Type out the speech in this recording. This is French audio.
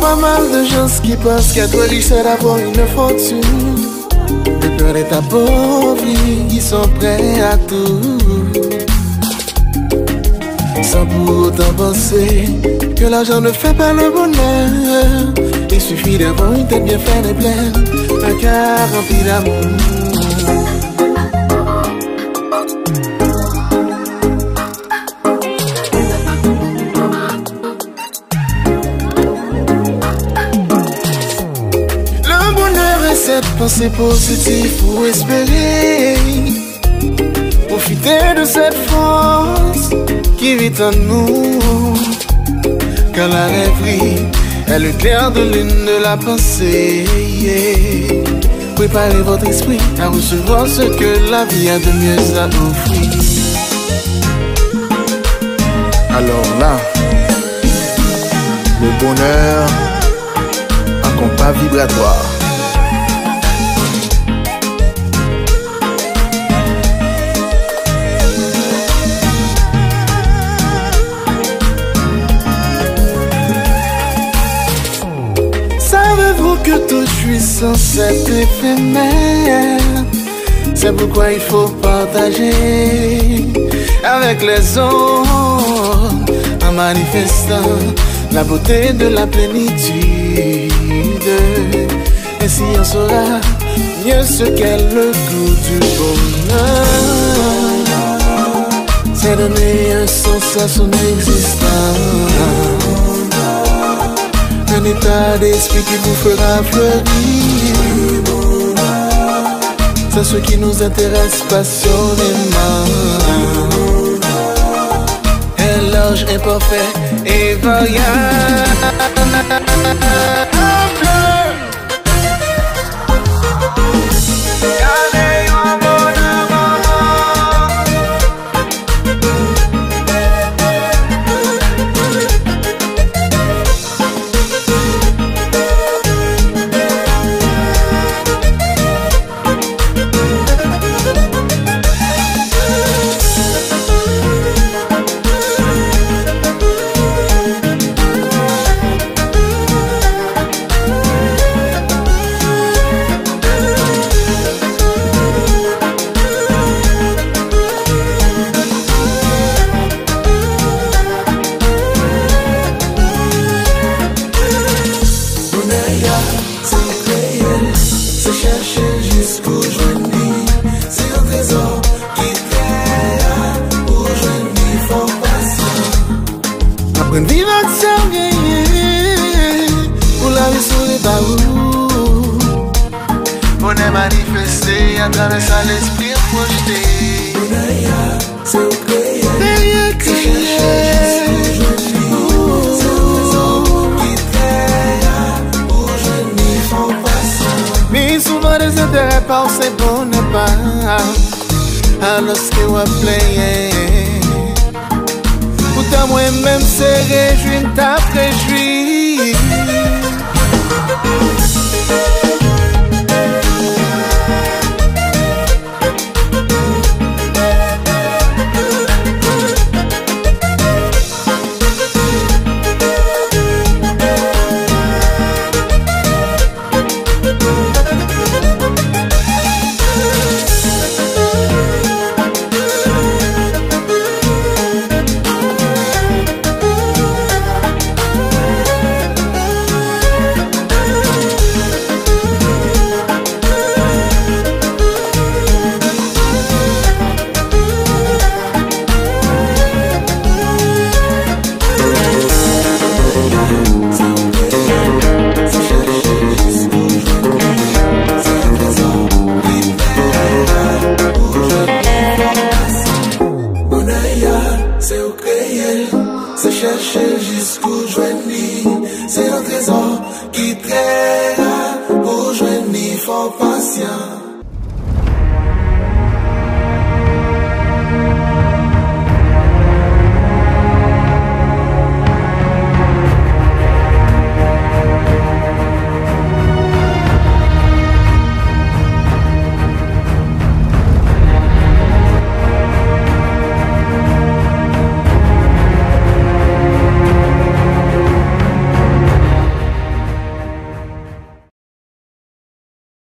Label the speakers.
Speaker 1: pas mal de gens qui pensent qu'être riche c'est d'avoir une fortune. De peur d'être appauvri, ils sont prêts à tout. Sans pour autant penser que l'argent ne fait pas le bonheur. Il suffit d'avoir une tête bien faite et pleine, un cœur rempli d'amour. Cette pensée positive pour espérer. Profiter de cette force qui vit en nous. Car la rêverie est le clair de lune de la pensée. Préparez votre esprit à recevoir ce que la vie a de mieux à offrir.
Speaker 2: Alors là, le bonheur un compas vibratoire
Speaker 1: que toute jouissance est éphémère. C'est pourquoi il faut partager avec les autres en manifestant la beauté de la plénitude. Ainsi on saura mieux ce qu'est le goût du bonheur. C'est donner un sens à son existence un état d'esprit qui vous fera fleurir. C'est ce qui nous intéresse passionnément. Un l'ange imparfait et variable. relação yeah, yeah. Pulava em sua baú Boné manifestei Atravessar l'esprit postei Boneia, seu creia Creia, creia Horas de rap sem bonaparte, à lorsque eu a play. Kouta mwen menm se rejouin ta prejouin c'est